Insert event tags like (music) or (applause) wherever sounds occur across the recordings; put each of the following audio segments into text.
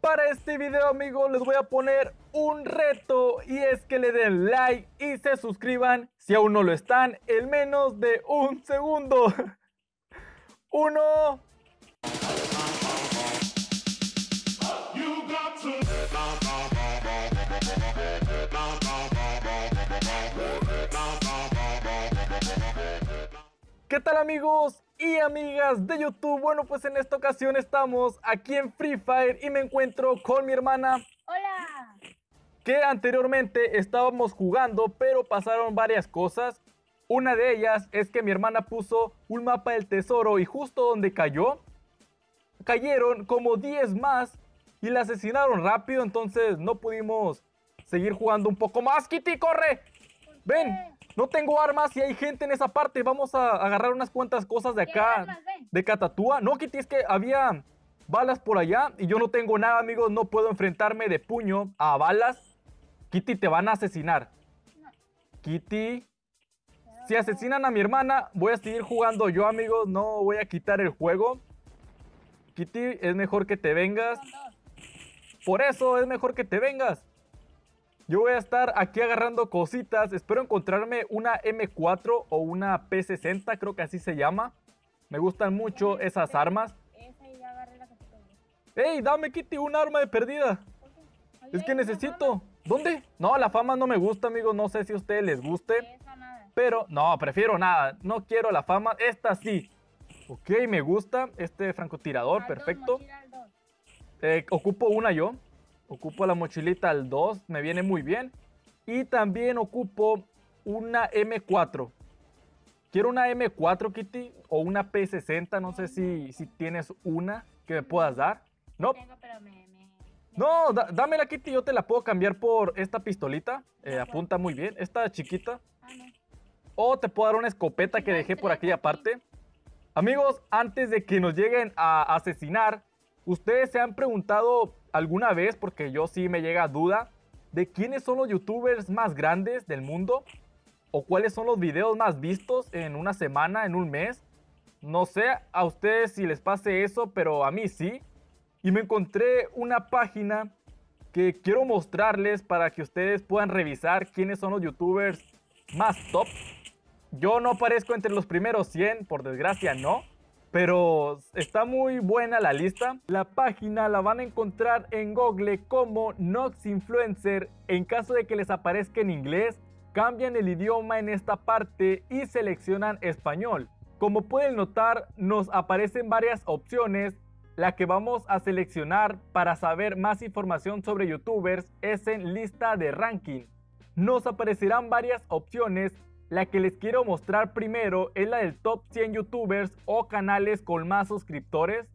Para este video amigos les voy a poner un reto y es que le den like y se suscriban si aún no lo están en menos de un segundo. (laughs) Uno. ¿Qué tal amigos y amigas de YouTube? Bueno, pues en esta ocasión estamos aquí en Free Fire y me encuentro con mi hermana. Hola. Que anteriormente estábamos jugando, pero pasaron varias cosas. Una de ellas es que mi hermana puso un mapa del tesoro y justo donde cayó, cayeron como 10 más y la asesinaron rápido, entonces no pudimos seguir jugando un poco más. Kitty, corre. Ven, no tengo armas y hay gente en esa parte. Vamos a agarrar unas cuantas cosas de acá. De Catatúa. No, Kitty, es que había balas por allá y yo no tengo nada, amigos. No puedo enfrentarme de puño a balas. Kitty, te van a asesinar. Kitty. Si asesinan a mi hermana, voy a seguir jugando yo, amigos. No voy a quitar el juego. Kitty, es mejor que te vengas. Por eso es mejor que te vengas. Yo voy a estar aquí agarrando cositas. Espero encontrarme una M4 o una P60, creo que así se llama. Me gustan mucho esas armas. ¡Ey, dame Kitty un arma de perdida! Es que necesito. ¿Dónde? No, la fama no me gusta, amigos. No sé si a ustedes les guste. Pero, no, prefiero nada. No quiero la fama. Esta sí. Ok, me gusta. Este francotirador, perfecto. Eh, ocupo una yo. Ocupo la mochilita al 2, me viene muy bien. Y también ocupo una M4. Quiero una M4, Kitty, o una P60. No sé si, si tienes una que me puedas dar. No. No, dámela, Kitty. Yo te la puedo cambiar por esta pistolita. Eh, apunta muy bien. Esta chiquita. Ah, o te puedo dar una escopeta que dejé por aquella parte. Amigos, antes de que nos lleguen a asesinar, ¿ustedes se han preguntado alguna vez, porque yo sí me llega duda, de quiénes son los youtubers más grandes del mundo o cuáles son los videos más vistos en una semana, en un mes. No sé a ustedes si les pase eso, pero a mí sí. Y me encontré una página que quiero mostrarles para que ustedes puedan revisar quiénes son los youtubers más top. Yo no aparezco entre los primeros 100, por desgracia no. Pero está muy buena la lista. La página la van a encontrar en Google como Nox Influencer. En caso de que les aparezca en inglés, cambian el idioma en esta parte y seleccionan español. Como pueden notar, nos aparecen varias opciones. La que vamos a seleccionar para saber más información sobre youtubers es en lista de ranking. Nos aparecerán varias opciones la que les quiero mostrar primero es la del top 100 youtubers o canales con más suscriptores.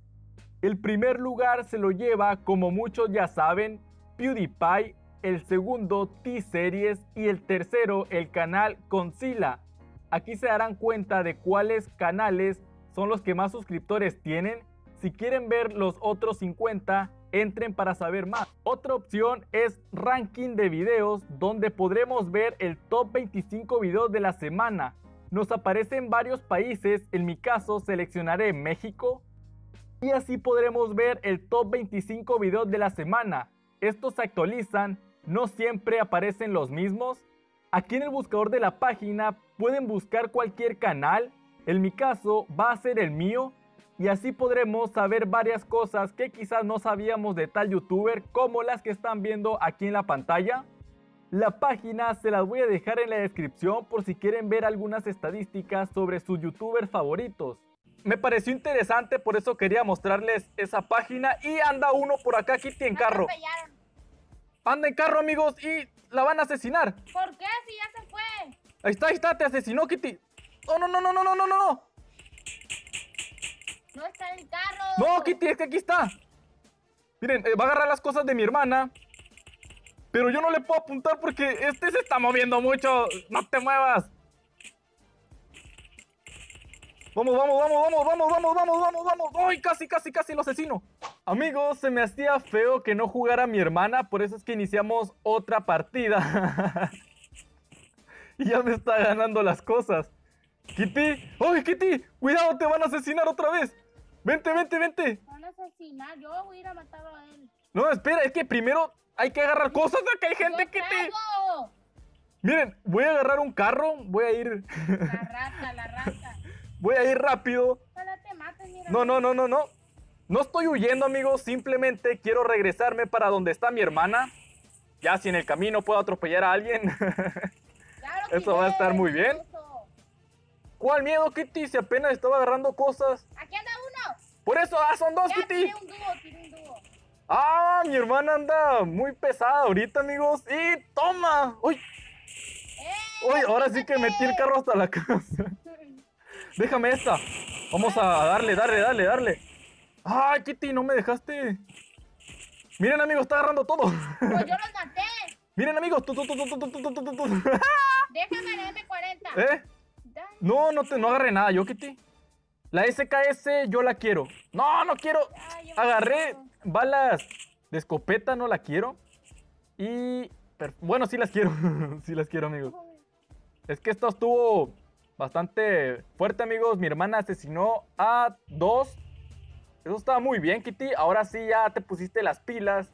El primer lugar se lo lleva, como muchos ya saben, PewDiePie, el segundo T-Series y el tercero el canal Concila. Aquí se darán cuenta de cuáles canales son los que más suscriptores tienen. Si quieren ver los otros 50, entren para saber más. Otra opción es ranking de videos donde podremos ver el top 25 videos de la semana. Nos aparecen varios países, en mi caso seleccionaré México y así podremos ver el top 25 videos de la semana. Estos se actualizan, no siempre aparecen los mismos. Aquí en el buscador de la página pueden buscar cualquier canal, en mi caso va a ser el mío y así podremos saber varias cosas que quizás no sabíamos de tal youtuber como las que están viendo aquí en la pantalla. La página se las voy a dejar en la descripción por si quieren ver algunas estadísticas sobre sus youtubers favoritos. Me pareció interesante, por eso quería mostrarles esa página y anda uno por acá, Kitty, en carro. Anda en carro, amigos, y la van a asesinar. ¿Por qué? Si ya se fue. Ahí está, ahí está, te asesinó, Kitty. No, no, no, no, no, no, no, no. No está el carro. No, Kitty, es que aquí está. Miren, eh, va a agarrar las cosas de mi hermana. Pero yo no le puedo apuntar porque este se está moviendo mucho. No te muevas. Vamos, vamos, vamos, vamos, vamos, vamos, vamos, vamos, vamos. ¡Ay, casi, casi, casi lo asesino! Amigos, se me hacía feo que no jugara mi hermana, por eso es que iniciamos otra partida. (laughs) y ya me está ganando las cosas. Kitty, ¡ay, Kitty! ¡Cuidado, te van a asesinar otra vez! Vente, vente, vente. Van a asesinar, yo voy a ir a matarlo a él. No, espera, es que primero hay que agarrar cosas. Acá hay gente Yo que te... Miren, voy a agarrar un carro, voy a ir... La rata, la rata. (laughs) voy a ir rápido. Ojalá te mates, mira. No, no, no, no, no. No estoy huyendo, amigos. Simplemente quiero regresarme para donde está mi hermana. Ya si en el camino puedo atropellar a alguien. (laughs) Claro que Eso va a estar muy bien. eso. ¿Cuál miedo, Kitty? Si apenas estaba agarrando cosas. Aquí anda. Por eso, ah, son dos, Kitty. Tiene un dúo, tiene un dúo. Ah, mi hermana anda muy pesada ahorita, amigos. Y toma. Uy. Uy, ahora sí que metí el carro hasta la casa. Déjame esta. Vamos a darle, darle, darle, darle. Ay, Kitty, no me dejaste. Miren, amigos, está agarrando todo. Pues yo los maté. Miren, amigos. Tu, tu, tu, Déjame el M40. ¿Eh? No, no te no agarré nada, yo, Kitty. La SKS yo la quiero. No, no quiero. Agarré balas de escopeta, no la quiero. Y... Bueno, sí las quiero. (laughs) sí las quiero, amigos. Es que esto estuvo bastante fuerte, amigos. Mi hermana asesinó a dos. Eso estaba muy bien, Kitty. Ahora sí ya te pusiste las pilas.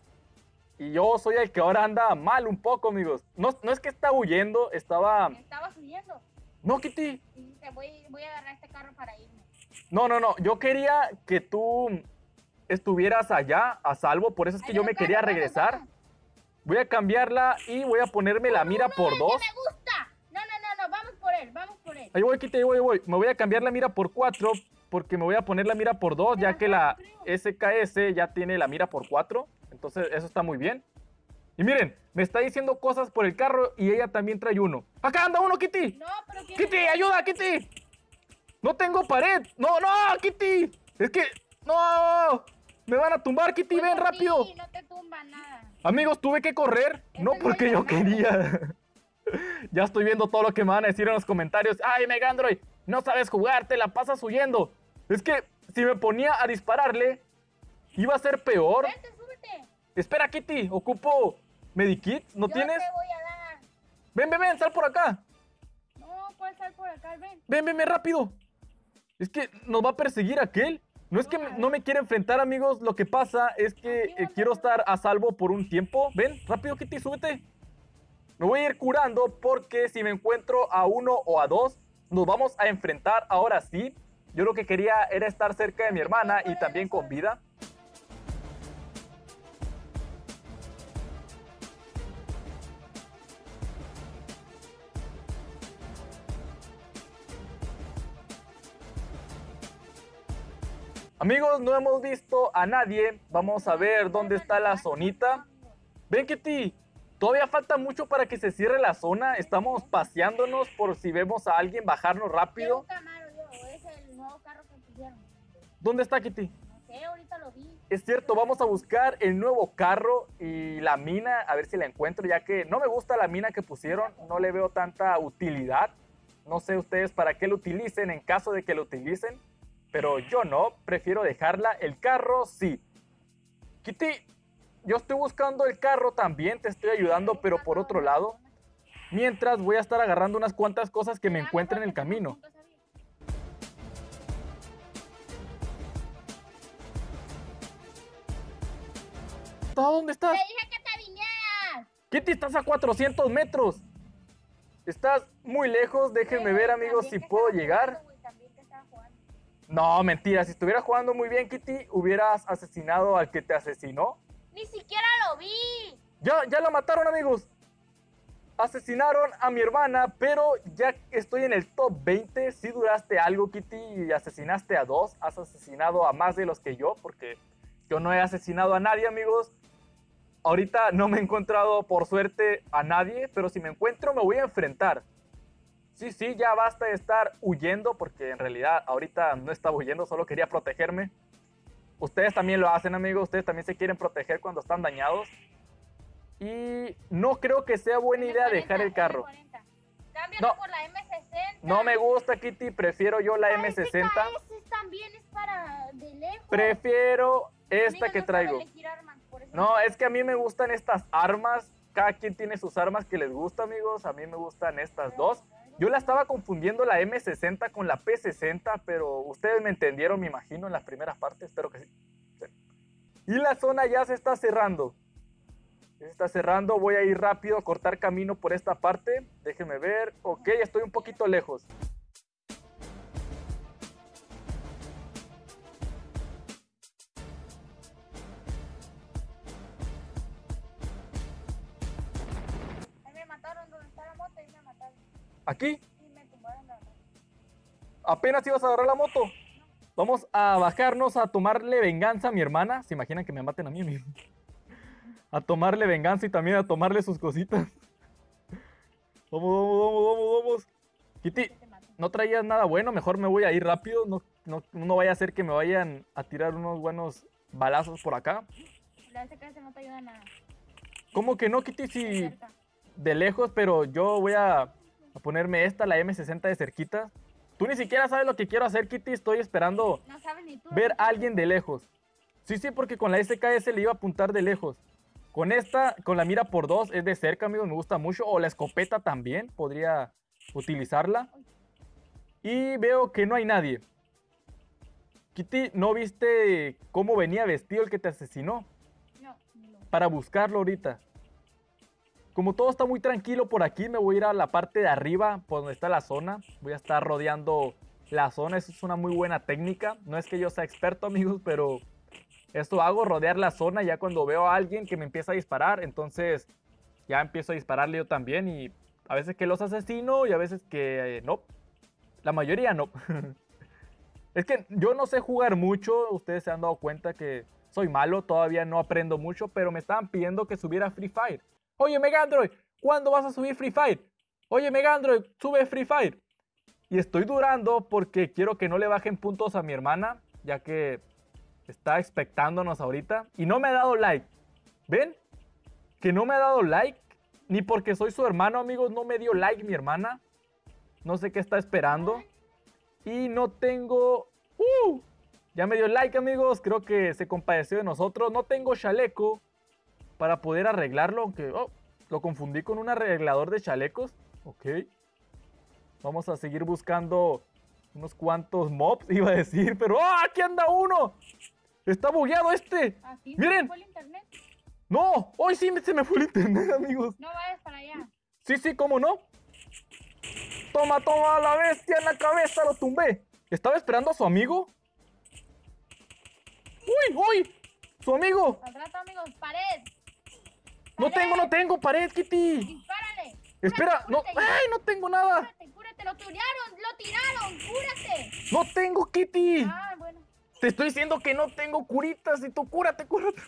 Y yo soy el que ahora anda mal un poco, amigos. No, no es que estaba huyendo, estaba... Estaba subiendo. No, Kitty. Y te voy, voy a agarrar este carro para irme. No, no, no. Yo quería que tú estuvieras allá a salvo. Por eso es que yo me quería regresar. Voy a cambiarla y voy a ponerme la mira por dos. que me gusta. No, no, no, no. Vamos por él, vamos por él. Ahí voy, Kitty, ahí voy, ahí voy. Me voy a cambiar la mira por 4 porque me voy a poner la mira por 2 ya que la SKS ya tiene la mira por 4. Entonces eso está muy bien. Y miren, me está diciendo cosas por el carro y ella también trae uno. ¡Acá anda uno, Kitty! No, pero ¡Kitty, ayuda, Kitty! ¡No tengo pared! ¡No, no, Kitty! Es que... ¡No! ¡Me van a tumbar, Kitty! Pues ¡Ven rápido! No te tumba nada. Amigos, tuve que correr, no porque yo quería. (laughs) ya estoy viendo todo lo que me van a decir en los comentarios. Ay, Megandroid, no sabes jugar, te la pasas huyendo. Es que si me ponía a dispararle, iba a ser peor. Vente, súbete. Espera, Kitty, ocupo Medikit, ¿no Yo tienes? te voy a dar. Ven, ven, ven, sal por acá. No, puedes estar por acá, ven. Ven, ven, ven, rápido. Es que nos va a perseguir aquel. No es que no me quiera enfrentar, amigos. Lo que pasa es que eh, quiero estar a salvo por un tiempo. Ven, rápido, Kitty, súbete. Me voy a ir curando porque si me encuentro a uno o a dos, nos vamos a enfrentar ahora sí. Yo lo que quería era estar cerca de mi hermana y también con vida. Amigos, no hemos visto a nadie. Vamos a ver dónde está la zonita. Ven, Kitty. Todavía falta mucho para que se cierre la zona. Estamos paseándonos por si vemos a alguien bajarnos rápido. Es el nuevo carro que pusieron. ¿Dónde está Kitty? No sé, ahorita lo vi. Es cierto, vamos a buscar el nuevo carro y la mina, a ver si la encuentro, ya que no me gusta la mina que pusieron, no le veo tanta utilidad. No sé ustedes para qué lo utilicen en caso de que lo utilicen, pero yo no, prefiero dejarla. El carro sí. Kitty, yo estoy buscando el carro también, te estoy ayudando, pero por otro lado, mientras voy a estar agarrando unas cuantas cosas que me encuentre en el camino. ¿Hasta dónde estás? Te dije que te vinieras. Kitty, estás a 400 metros. Estás muy lejos. Déjenme ver, amigos, si puedo llegar. No, mentira. Si estuviera jugando muy bien, Kitty, hubieras asesinado al que te asesinó. Ni siquiera lo vi. Ya, ya lo mataron, amigos. Asesinaron a mi hermana, pero ya estoy en el top 20. Si duraste algo, Kitty, y asesinaste a dos. Has asesinado a más de los que yo, porque yo no he asesinado a nadie, amigos. Ahorita no me he encontrado, por suerte, a nadie, pero si me encuentro me voy a enfrentar. Sí, sí, ya basta de estar huyendo, porque en realidad ahorita no estaba huyendo, solo quería protegerme. Ustedes también lo hacen, amigos. Ustedes también se quieren proteger cuando están dañados. Y no creo que sea buena idea M40, dejar el carro. M40. Cámbialo No. por la M60. No me gusta, Kitty. Prefiero yo la Ah, M60. Ese KS también es para de lejos. Prefiero esta no que gusta traigo. armas, No, es que a mí me gustan estas armas. Cada quien tiene sus armas que les gusta, amigos. A mí me gustan estas dos. Yo la estaba confundiendo la M60 con la P60, pero ustedes me entendieron, me imagino, en las primeras partes. Espero que sí. Y la zona ya se está cerrando. Se está cerrando. Voy a ir rápido cortar camino por esta parte. Déjenme ver. Ok, estoy un poquito lejos. ¿Aquí? Apenas ibas a agarrar la moto. Vamos a bajarnos a tomarle venganza a mi hermana. ¿Se imaginan que me maten a mí mismo? A tomarle venganza y también a tomarle sus cositas. Vamos, vamos, vamos, vamos, vamos. Kitty, no traías nada bueno. Mejor me voy a ir rápido. No, no, no vaya a ser que me vayan a tirar unos buenos balazos por acá. La SKS no te ayuda nada. ¿Cómo que no, Kitty? Si de lejos, pero yo voy a, a ponerme esta, la M60 de cerquita. Tú ni siquiera sabes lo que quiero hacer, Kitty. Estoy esperando No tú. ver a alguien de lejos. Sí, sí, porque con la SKS le iba a apuntar de lejos. Con esta, con la mira por dos, es de cerca, amigos, me gusta mucho. O la escopeta también, podría utilizarla. Y veo que no hay nadie. Kitty, ¿no viste cómo venía vestido el que te asesinó? No, no. Para buscarlo ahorita. Como todo está muy tranquilo por aquí, me voy a ir a la parte de arriba, por donde está la zona. Voy a estar rodeando la zona, eso es una muy buena técnica. No es que yo sea experto, amigos, pero esto hago, rodear la zona ya cuando veo a alguien que me empieza a disparar, entonces ya empiezo a dispararle yo también y a veces que los asesino y a veces que eh, no. La mayoría no. (laughs) es que yo no sé jugar mucho, ustedes se han dado cuenta que soy malo, todavía no aprendo mucho, pero me estaban pidiendo que subiera Free Fire. Oye, Megandroid, ¿cuándo vas a subir Free Fire? Oye, Megandroid, sube Free Fire. Y estoy durando porque quiero que no le bajen puntos a mi hermana, ya que está expectándonos ahorita y no me ha dado like. ¿Ven? Que no me ha dado like, ni porque soy su hermano, amigos, no me dio like mi hermana. No sé qué está esperando. Y no tengo... ¡Uh! Ya me dio like, amigos. Creo que se compadeció de nosotros. No tengo chaleco para poder arreglarlo, aunque oh, lo confundí con un arreglador de chalecos. Ok. Vamos a seguir buscando unos cuantos mobs, (laughs) iba a decir, pero ¡oh! ¡Aquí anda uno! ¡Está bugueado este! Así Miren. se fue el internet. ¡No! ¡Hoy sí me- se me fue el internet, amigos! No vayas para allá. Sí, sí, ¿cómo no? Toma, toma, la bestia en la cabeza, lo tumbé. ¿Estaba esperando a su amigo? ¡Uy, uy! ¡Su amigo! Al rato, amigos, pared. No tengo, no tengo pared, Kitty. Dispárale. Espera, no. cúrate, ¡Ay, no tengo nada! Cúrate, cúrate, lo tiraron, lo tiraron, cúrate. ¡No tengo, Kitty! Ah, bueno. Te estoy diciendo que no tengo curitas y tú cúrate, cúrate.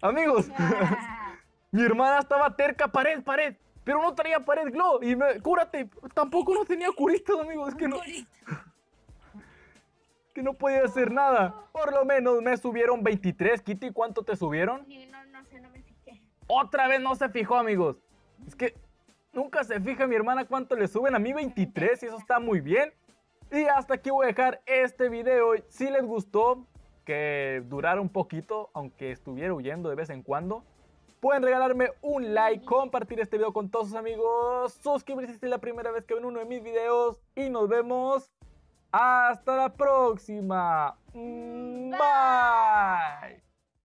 Amigos, Ah, (laughs) mi hermana estaba terca, pared, pared. Pero no traía pared glow y me, cúrate. Tampoco no tenía curitas, amigos. Es que no, que no podía hacer nada. Por lo menos me subieron 23. Kitty, ¿cuánto te subieron? No, no sé, no me. Otra vez no se fijó, amigos. Es que nunca se fija mi hermana cuánto le suben. A mí 23 y eso está muy bien. Y hasta aquí voy a dejar este video. Si les gustó, que durara un poquito, aunque estuviera huyendo de vez en cuando, pueden regalarme un like, compartir este video con todos sus amigos, suscribirse si es la primera vez que ven uno de mis videos y nos vemos hasta la próxima. Mm, Bye.